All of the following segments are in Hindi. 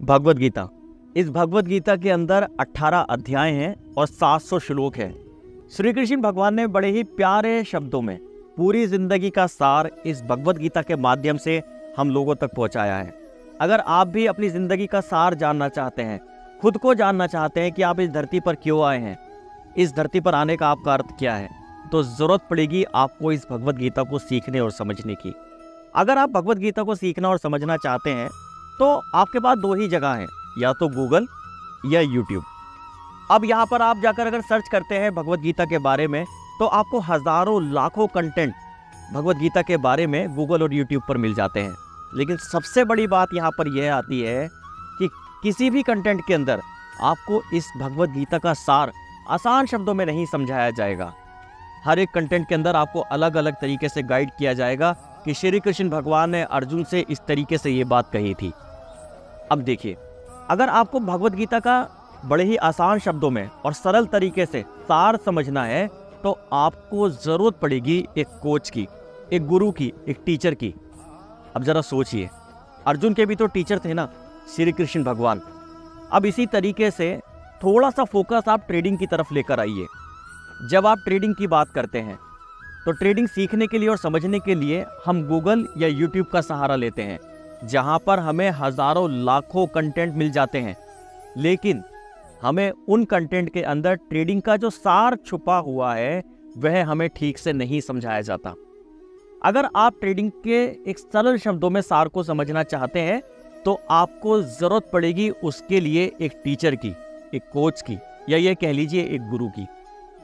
भगवत गीता। इस भगवत गीता के अंदर 18 अध्याय हैं और 700 श्लोक हैं। श्री कृष्ण भगवान ने बड़े ही प्यारे शब्दों में पूरी ज़िंदगी का सार इस भगवत गीता के माध्यम से हम लोगों तक पहुँचाया है। अगर आप भी अपनी ज़िंदगी का सार जानना चाहते हैं, खुद को जानना चाहते हैं कि आप इस धरती पर क्यों आए हैं, इस धरती पर आने का आपका अर्थ क्या है तो ज़रूरत पड़ेगी आपको इस भगवत गीता को सीखने और समझने की। अगर आप भगवत गीता को सीखना और समझना चाहते हैं तो आपके पास दो ही जगह हैं, या तो गूगल या यूट्यूब अब यहाँ पर आप जाकर अगर सर्च करते हैं भगवत गीता के बारे में तो आपको हज़ारों लाखों कंटेंट भगवत गीता के बारे में गूगल और यूट्यूब पर मिल जाते हैं। लेकिन सबसे बड़ी बात यहाँ पर यह आती है कि किसी भी कंटेंट के अंदर आपको इस भगवत गीता का सार आसान शब्दों में नहीं समझाया जाएगा। हर एक कंटेंट के अंदर आपको अलग अलग तरीके से गाइड किया जाएगा कि श्री कृष्ण भगवान ने अर्जुन से इस तरीके से ये बात कही थी। अब देखिए, अगर आपको भगवत गीता का बड़े ही आसान शब्दों में और सरल तरीके से सार समझना है तो आपको ज़रूरत पड़ेगी एक कोच की, एक गुरु की, एक टीचर की। अब ज़रा सोचिए, अर्जुन के भी तो टीचर थे ना, श्री कृष्ण भगवान। अब इसी तरीके से थोड़ा सा फोकस आप ट्रेडिंग की तरफ़ लेकर आइए। जब आप ट्रेडिंग की बात करते हैं तो ट्रेडिंग सीखने के लिए और समझने के लिए हम गूगल या यूट्यूब का सहारा लेते हैं। जहाँ पर हमें हज़ारों लाखों कंटेंट मिल जाते हैं। लेकिन हमें उन कंटेंट के अंदर ट्रेडिंग का जो सार छुपा हुआ है, वह हमें ठीक से नहीं समझाया जाता। अगर आप ट्रेडिंग के एक सरल शब्दों में सार को समझना चाहते हैं तो आपको ज़रूरत पड़ेगी उसके लिए एक टीचर की, एक कोच की, या ये कह लीजिए एक गुरु की।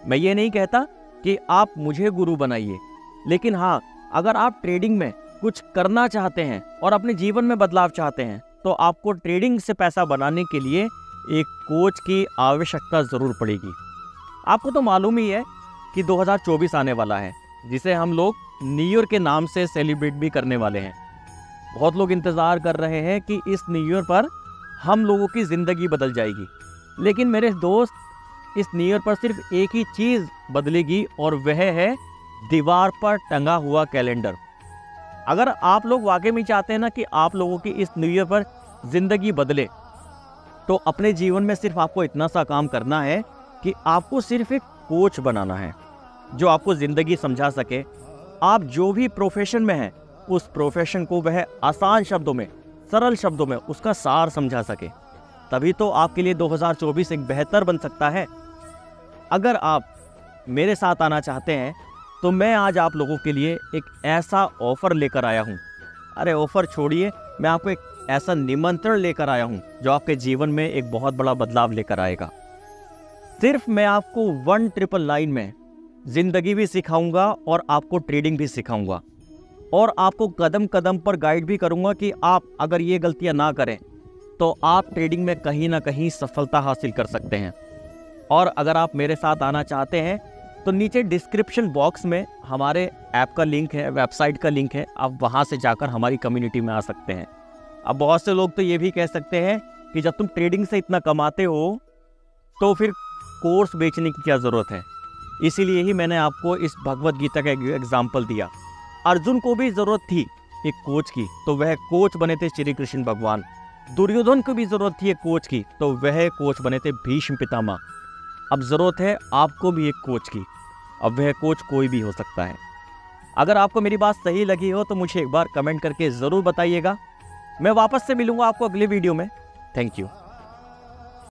मैं ये नहीं कहता कि आप मुझे गुरु बनाइए, लेकिन हाँ अगर आप ट्रेडिंग में कुछ करना चाहते हैं और अपने जीवन में बदलाव चाहते हैं तो आपको ट्रेडिंग से पैसा बनाने के लिए एक कोच की आवश्यकता ज़रूर पड़ेगी। आपको तो मालूम ही है कि 2024 आने वाला है, जिसे हम लोग न्यू ईयर के नाम से सेलिब्रेट भी करने वाले हैं। बहुत लोग इंतज़ार कर रहे हैं कि इस न्यू ईयर पर हम लोगों की ज़िंदगी बदल जाएगी, लेकिन मेरे दोस्त, इस न्यू ईयर पर सिर्फ़ एक ही चीज़ बदलेगी और वह है दीवार पर टंगा हुआ कैलेंडर। अगर आप लोग वाकई में चाहते हैं ना कि आप लोगों की इस न्यू ईयर पर ज़िंदगी बदले तो अपने जीवन में सिर्फ़ आपको इतना सा काम करना है कि आपको सिर्फ़ एक कोच बनाना है, जो आपको ज़िंदगी समझा सके। आप जो भी प्रोफेशन में हैं, उस प्रोफेशन को वह आसान शब्दों में, सरल शब्दों में उसका सार समझा सके। तभी तो आपके लिए 2024 एक बेहतर बन सकता है। अगर आप मेरे साथ आना चाहते हैं तो मैं आज आप लोगों के लिए एक ऐसा ऑफ़र लेकर आया हूँ। अरे, ऑफ़र छोड़िए, मैं आपको एक ऐसा निमंत्रण लेकर आया हूँ, जो आपके जीवन में एक बहुत बड़ा बदलाव लेकर आएगा। सिर्फ़ मैं आपको वन ट्रिपल लाइन में ज़िंदगी भी सिखाऊँगा और आपको ट्रेडिंग भी सिखाऊँगा। और आपको कदम कदम पर गाइड भी करूँगा कि आप अगर ये गलतियाँ ना करें तो आप ट्रेडिंग में कहीं ना कहीं सफलता हासिल कर सकते हैं। और अगर आप मेरे साथ आना चाहते हैं तो नीचे डिस्क्रिप्शन बॉक्स में हमारे ऐप का लिंक है वेबसाइट का लिंक है, आप वहाँ से जाकर हमारी कम्युनिटी में आ सकते हैं। अब बहुत से लोग तो ये भी कह सकते हैं कि जब तुम ट्रेडिंग से इतना कमाते हो तो फिर कोर्स बेचने की क्या ज़रूरत है? इसीलिए ही मैंने आपको इस भगवत गीता का एग्ज़ाम्पल दिया। अर्जुन को भी ज़रूरत थी एक कोच की तो वह कोच बने थे श्री कृष्ण भगवान। दुर्योधन को भी ज़रूरत थी एक कोच की तो वह कोच बने थे भीष्म पितामह। अब ज़रूरत है आपको भी एक कोच की। अब वह कोच कोई भी हो सकता है। अगर आपको मेरी बात सही लगी हो तो मुझे एक बार कमेंट करके ज़रूर बताइएगा। मैं वापस से मिलूँगा आपको अगली वीडियो में। Thank you.